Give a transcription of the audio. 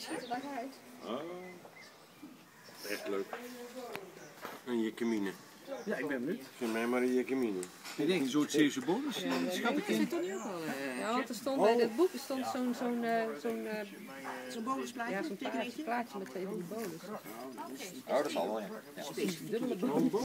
ziet er lekker uit. Oh. echt leuk. Een jekemine. Ja, ik ben benieuwd. Geef mij maar een jekemine. Ik denk een soort Zeeuwse bonus. Schat ik in. zit er nu ook al. Eh, ja, want er stond bij het boek stond zo'n zo'n eh, zo'n eh, Zo'n bonusplaatje, ja, zo'n plaatje, plaatje met twee van bolus. Oh, dat zal wel, ja. ja.